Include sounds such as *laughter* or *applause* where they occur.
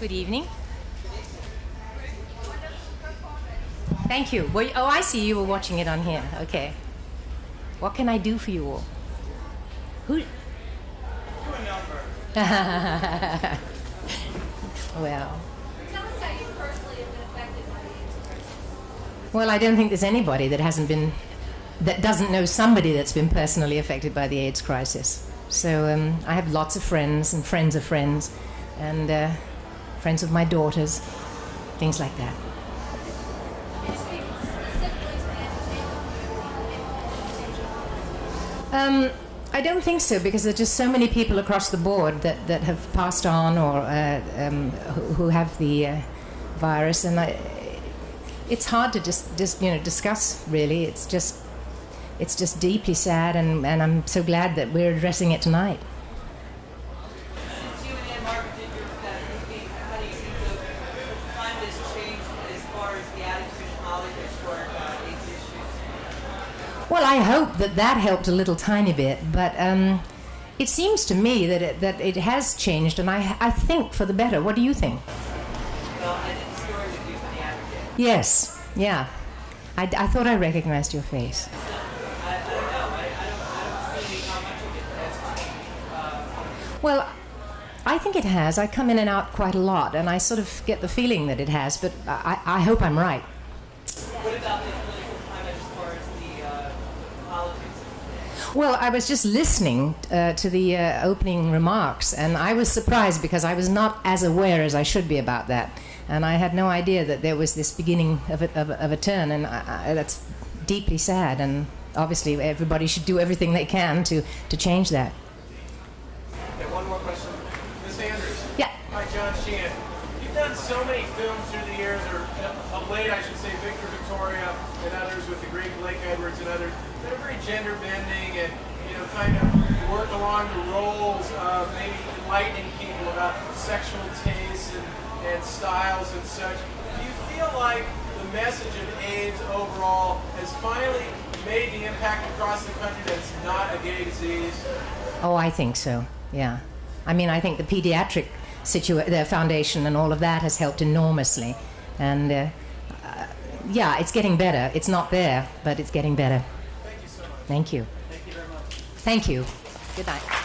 Good evening. Thank you. Well, oh, I see you were watching it on here. Okay. What can I do for you all? Who? *laughs* well. Well, I don't think there's anybody that hasn't been, that doesn't know somebody that's been personally affected by the AIDS crisis. So um, I have lots of friends and friends of friends, and uh, friends of my daughters, things like that. Um, I don't think so because there are just so many people across the board that, that have passed on or uh, um, who, have the uh, virus, and I, it's hard to just, just you know discuss. Really, it's just it's just deeply sad, and, and I'm so glad that we're addressing it tonight. Since you and Ann-Margret did your uh, meeting, how do you think the climate has changed as far as the attitude in Hollywood toward uh, AIDS issues? Well, I hope that that helped a little tiny bit, but um, it seems to me that it, that it has changed, and I, I think for the better. What do you think? Well, I did story with you the Advocate. Yes, yeah. I, I thought I recognized your face. Well, I think it has. I come in and out quite a lot, and I sort of get the feeling that it has, but I, I hope I'm right. what about the political climate as far as the uh, politics? Well, I was just listening uh, to the uh, opening remarks, and I was surprised because I was not as aware as I should be about that. And I had no idea that there was this beginning of a, of a, of a turn, and I, I, that's deeply sad. And obviously, everybody should do everything they can to, to change that. Okay, one more question. Miss Andrews. Yeah. Hi, John Sheehan. You've done so many films through the years, or uh, of late, I should say, Victor Victoria and others with the great Blake Edwards and others that are very gender bending and, you know, kind of work along the roles of maybe enlightening people about sexual tastes and, and styles and such. Do you feel like the message of AIDS overall has finally made the impact across the country that it's not a gay disease? Oh, I think so. Yeah. I mean, I think the pediatric situa- the foundation and all of that has helped enormously. And uh, uh, yeah, it's getting better. It's not there, but it's getting better. Thank you so much. Thank you. Thank you very much. Thank you. Good night.